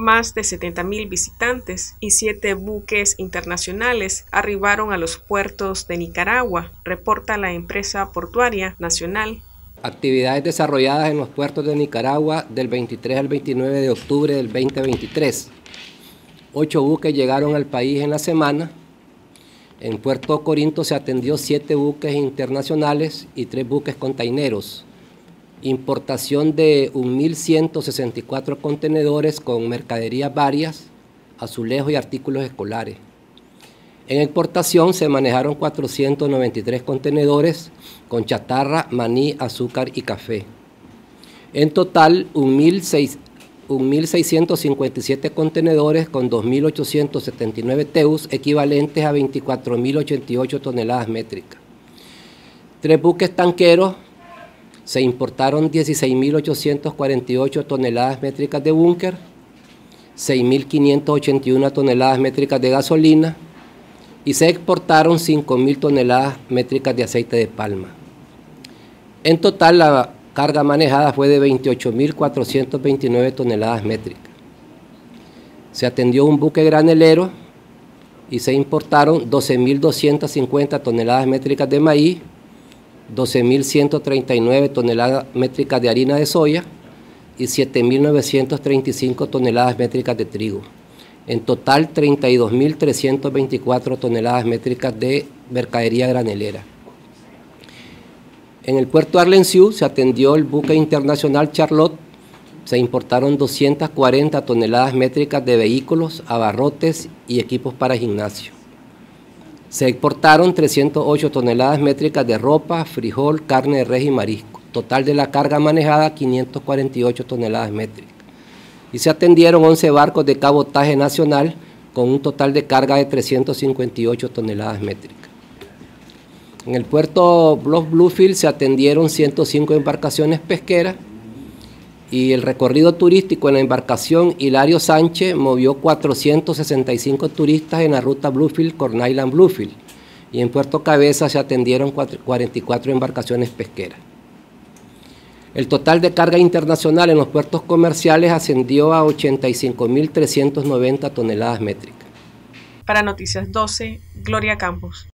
más de 70.000 visitantes y siete buques internacionales arribaron a los puertos de Nicaragua, reporta la empresa portuaria nacional. Actividades desarrolladas en los puertos de Nicaragua del 23 al 29 de octubre del 2023. Ocho buques llegaron al país en la semana. En Puerto Corinto se atendió siete buques internacionales y tres buques containeros importación de 1.164 contenedores con mercaderías varias, azulejos y artículos escolares. En exportación se manejaron 493 contenedores con chatarra, maní, azúcar y café. En total, 1.657 contenedores con 2.879 teus, equivalentes a 24.088 toneladas métricas. Tres buques tanqueros se importaron 16.848 toneladas métricas de búnker, 6.581 toneladas métricas de gasolina y se exportaron 5.000 toneladas métricas de aceite de palma. En total la carga manejada fue de 28.429 toneladas métricas. Se atendió un buque granelero y se importaron 12.250 toneladas métricas de maíz, 12.139 toneladas métricas de harina de soya y 7.935 toneladas métricas de trigo. En total, 32.324 toneladas métricas de mercadería granelera. En el puerto de Arlenciú se atendió el buque internacional Charlotte. Se importaron 240 toneladas métricas de vehículos, abarrotes y equipos para gimnasio. Se exportaron 308 toneladas métricas de ropa, frijol, carne de res y marisco. Total de la carga manejada 548 toneladas métricas. Y se atendieron 11 barcos de cabotaje nacional con un total de carga de 358 toneladas métricas. En el puerto Bluff Bluefield se atendieron 105 embarcaciones pesqueras y el recorrido turístico en la embarcación Hilario Sánchez movió 465 turistas en la ruta Bluefield, Corn Island Bluefield, y en Puerto Cabeza se atendieron 44 embarcaciones pesqueras. El total de carga internacional en los puertos comerciales ascendió a 85.390 toneladas métricas. Para Noticias 12, Gloria Campos.